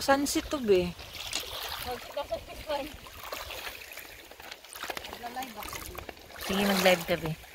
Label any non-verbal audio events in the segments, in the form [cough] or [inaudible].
Pasansit to be. Sige, mag-live ka be.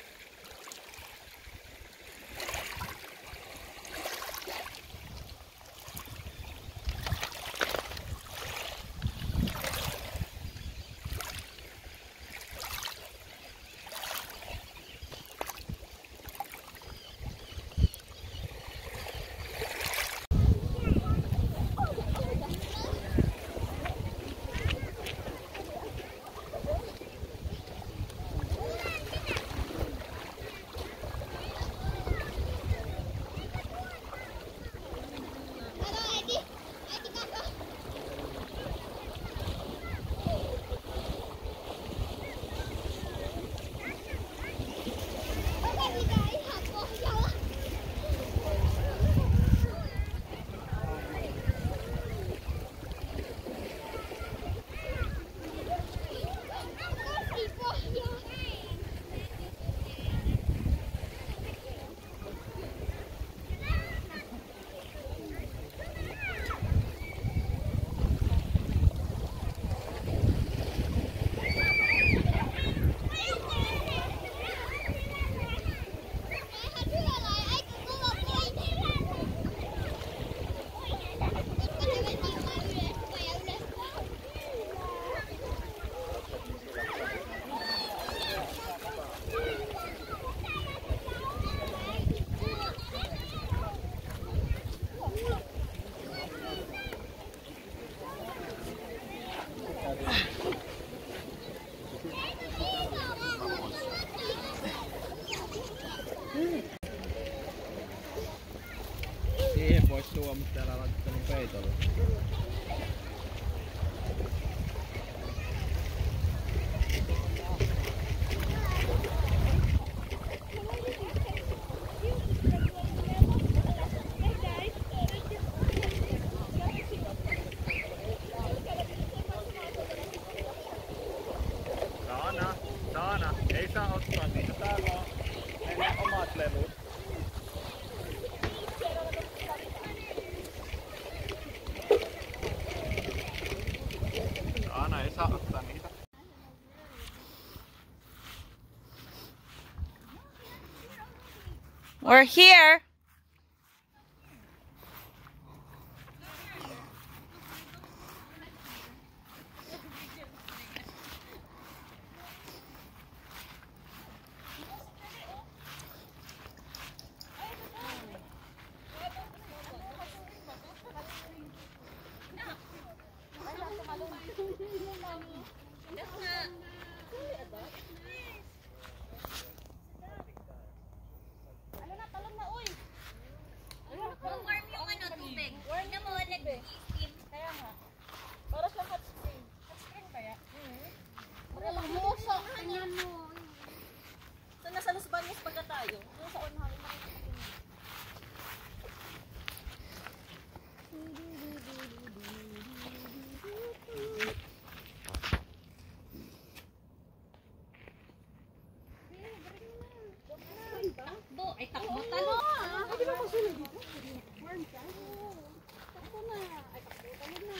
Siihen voisi tuoda, mutta täällä on laittanut peitolle. Saana, Saana, ei saa ottaa niitä. Täällä on meidän omat levut. We're here.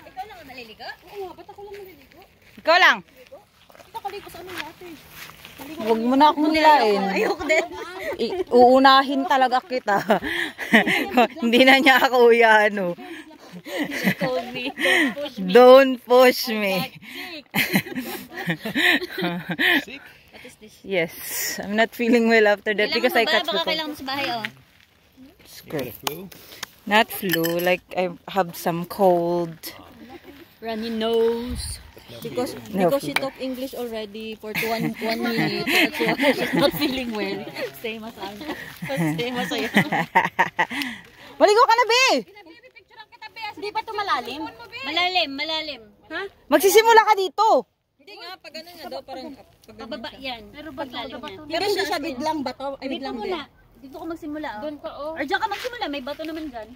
Ikaw lang ang maliligo? Oo nga, ba't ako lang maliligo? Ikaw lang. Ito kaligo sa anong latte. Huwag mo na akong nilain. Ayoko din. Uunahin talaga kita. [laughs] Hindi na niya ako ano. Told me. Don't push me. [laughs] Sick. [laughs] What is this? Yes. I'm not feeling well after that Kailangan because mo I ba? catch the Baka cold. kailangan mo sa bahay, oh. A flu? Not flu. Like I have some cold. Runny nose. Because No because she talk English already for two, one, one minute. [laughs] Why she's not feeling well. Same as ano. Same as sa'yo. [laughs] Maligo ka na, be! Hindi ba ito malalim? Malalim, malalim. Ha? Magsisimula ka dito. Hindi nga, pag ano nga daw, parang pag Pababa yan. Pero paglalim yan. Pero hindi siya biglang bato. Ay, biglang muna. Dito ko magsimula, oh. Doon ka, oh. Or dyan ka magsimula. May bato naman dyan.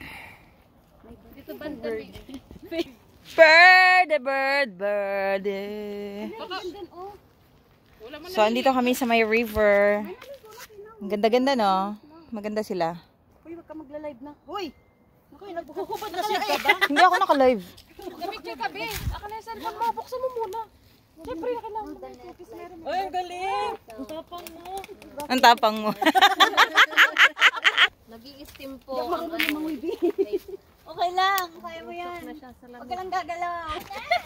Dito banda. Bird, bird, bird. So, andito kami sa may river. Ang ganda-ganda, no? Maganda sila. ka magla-live na. Hoy! Ako, nagkukupad na siya eh. Hindi ako naka-live. Picture ka, be. Ako na yung cellphone mo. Buksan mo muna. Siyempre, kailangan mo ng cookies meron mo. Ay, ang galing! Ang tapang mo. Ang tapang mo. [laughs] Nag-i-steam po. ang ano. Okay lang, kaya mo yan. Huwag ka lang gagalaw.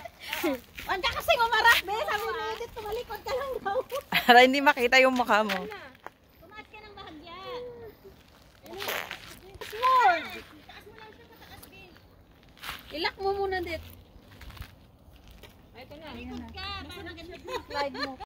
[laughs] Huwag ka kasi mamarap, be. Sabi ni Edith, tumalikod ka lang daw. [laughs] Para hindi makita yung mukha mo. Tumaas ka ng bahagya. Ilak mo muna, dit. Slide mo.